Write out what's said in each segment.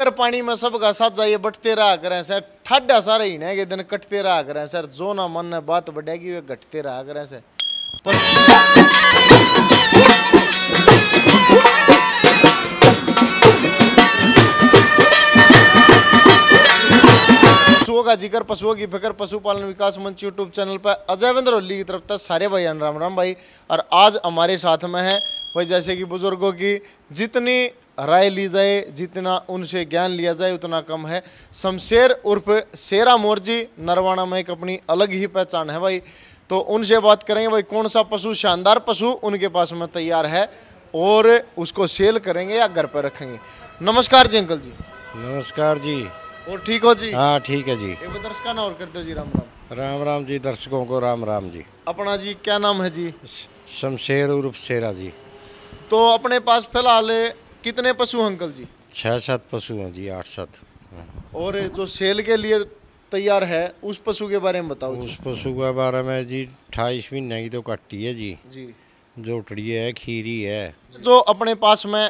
अगर पानी में सबका साथ जाइए बटते रहा करें सर ठाडा सारे ही के दिन कटते रहा करें सर, जो ना मन में बात बढ़ेगी, वे घटते रहा करें सर। पशुओं का ज़िक्र, पशुओं की फ़िक्र, पशुपालन विकास मंच यूट्यूब चैनल पर अजय वेंद्र होली की तरफ़ तक सारे भाई राम राम भाई, और आज हमारे साथ में है भाई जैसे कि बुज़ुर्गों की, जितनी राय ली जाए जितना उनसे ज्ञान लिया जाए उतना कम है। शमशेर उर्फ़ शेरा मोरजी नरवाना में एक अपनी अलग ही पहचान है भाई। तो उनसे बात करेंगे भाई कौन सा पशु शानदार पशु उनके पास में तैयार है और उसको सेल करेंगे या घर पर रखेंगे। नमस्कार जी अंकल जी। नमस्कार जी। और ठीक हो जी? हाँ ठीक है जी। एक दर्शका ना और करते हो जी राम राम। राम राम जी दर्शकों को राम राम जी। अपना जी क्या नाम है जी? शमशेर उर्फ़ शेरा जी। तो अपने पास फ़िलहाल कितने पशु अंकल जी? छः सात पशु हैं जी आठ सात। और जो सेल के लिए तैयार है उस पशु के बारे में बताओ उस पशु के बारे में जी अट्ठाईस महीने की तो कट्टी है जी। जी। जोटड़ी है खीरी है। जो अपने पास में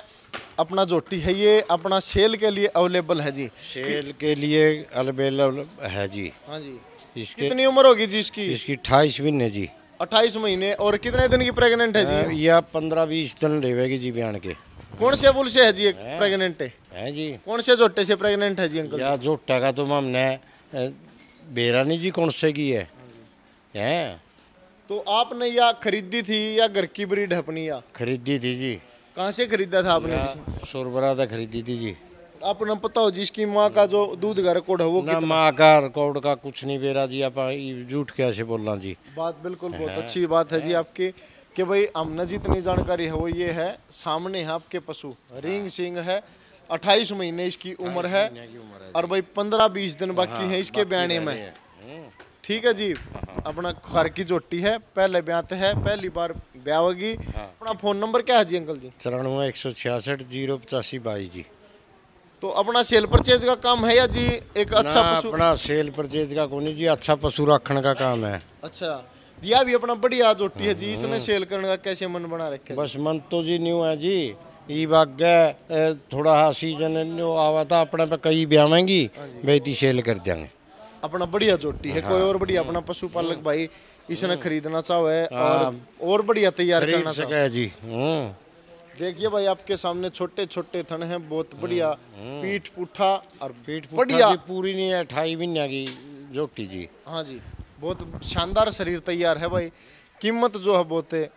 अपना जोटी है ये अपना सेल के लिए अवेलेबल है जी? सेल के लिए अवेलेबल है जी। हाँ जी। इसके कितनी उम्र होगी जी इसकी? इसकी अट्ठाईस महीने जी। अट्ठाईस महीने और कितने दिन की प्रेग्नेंट है जी? या पंद्रह बीस दिन लेवेगी जी बयान के। कौन से बुल से है जी प्रेग्नेंट है? हैं? जी। कौन से जोटे से प्रेग्नेंट है जी अंकल? या जोटा का तो हमने अ, बेरा जी कौन से की है? हैं? तो आपने या खरीदी थी या घर की ब्रीड अपनी या? खरीदी थी जी। कहाँ से खरीदा था आपने? सोरबरा था खरीदी थी जी। आपने पता हो जिसकी माँ का जो दूध का रिकॉर्ड है वो ना माँ का रिकॉर्ड का कुछ नहीं बेरा जी आप झूठ कैसे बोलना जी? बात बिल्कुल बहुत अच्छी बात है जी आपकी कि भाई हमने जितनी जानकारी है वो ये है सामने है आपके पशु। रिंग सिंह है अट्ठाईस महीने इसकी उम्र है और भाई पंद्रह बीस दिन बाकी है इसके बयाने में। ठीक है जी? अपना घर की जोटी है पहले ब्यात है पहली बार ब्याह होगी। अपना फ़ोन नंबर क्या है जी अंकल जी? चौरानवे एक सौ छियासठ ज़ीरो पचासी बाईस जी। तो अपना सेल परचेज का काम है या जी एक अच्छा पशु अपना सेल परचेज का कोनी जी अच्छा पशु रखने का काम है। अच्छा यह भी अपना बढ़िया जोटी है जी इसने सेल करने का कैसे मन बना रखे बस मन तो जी न्यू है जी ई बागे थोड़ा हा सीज़न आवा था अपने पे कई ब्यावेंगी बेटी सेल कर देंगे। अपना बढ़िया जोटी है कोई और बढ़िया अपना पशुपालक भाई इसने खरीदना चाहे और और बढ़िया तैयार करना सके जी। हम्म। देखिए भाई आपके सामने छोटे छोटे थन हैं बहुत बढ़िया। पीठ पुठा और पीठ बढ़िया। पूरी नहीं है अठाई महीने की जोटी जी। हाँ जी। बहुत शानदार शरीर तैयार है भाई। कीमत जो है बहुत है।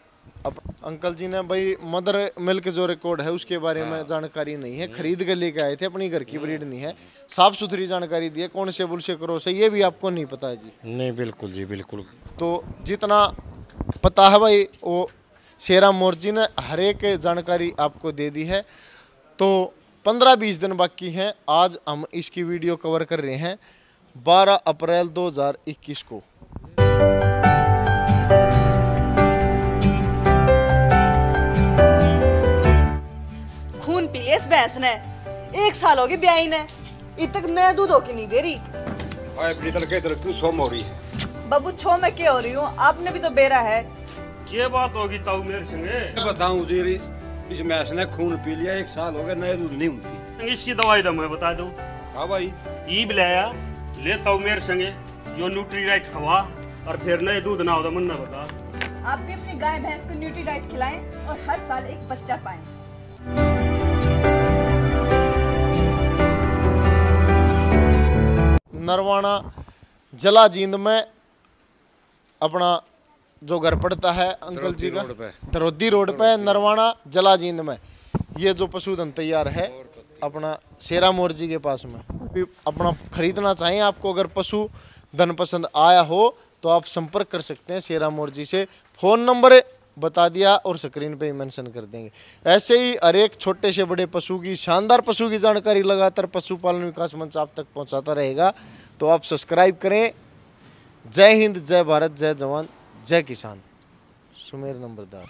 अब अंकल जी ने भाई मदर मिल्क जो रिकॉर्ड है उसके बारे में जानकारी नहीं है। खरीद के लेके आए थे अपनी घर की ब्रीड नहीं है। साफ़ सुथरी जानकारी दी है कौन से बुल से करो से ये भी आपको नहीं पता है जी? नहीं बिल्कुल जी बिल्कुल। तो जितना पता है भाई वो शेरा मोर्जी ने हर एक जानकारी आपको दे दी है। तो पंद्रह बीस दिन बाकी हैं। आज हम इसकी वीडियो कवर कर रहे हैं बारह अप्रैल 2021 को। खून पी लिया इस भैंस ने। एक साल हो गए ब्याही ने। इब तक नया दूध होके नहीं दे रही। आए प्रीतल के इधर क्यों सोम रही बाबू छो मैं क्या हो रही हूँ? आपने भी तो बेरा है। ये बात होगी ताऊ मेरे संगे। मैं बताऊँ जी इस मैच ने खून पी लिया एक साल हो गया नए दूध नहीं होती। इसकी दवाई दम मैं बता दूँ। हाँ भाई। ई बिलाया ले ताऊ मेरे संगे यो न्यूट्री राइट खवा और फिर नए दूध ना हो तो मन बता। आप भी अपनी गाय भैंस को न्यूट्री डाइट खिलाएँ और हर साल एक बच्चा पाएँ। नरवाना जला जींद में अपना जो घर पड़ता है अंकल जी का। दरोदी रोड पे नरवाना जलाजींद में। ये जो पशुधन तैयार है अपना शेरा मोर जी के पास में। भी अपना खरीदना चाहें आपको अगर पशु धन पसंद आया हो तो आप संपर्क कर सकते हैं शेरा मोर जी से। फ़ोन नंबर बता दिया और स्क्रीन पे ही मेंशन कर देंगे। ऐसे ही हर एक छोटे से बड़े पशु की शानदार पशु की जानकारी लगातार पशुपालन विकास मंच आप तक पहुंचाता रहेगा। तो आप सब्सक्राइब करें। जय हिंद जय भारत जय जवान। जय किसान सुमेर नंबरदार।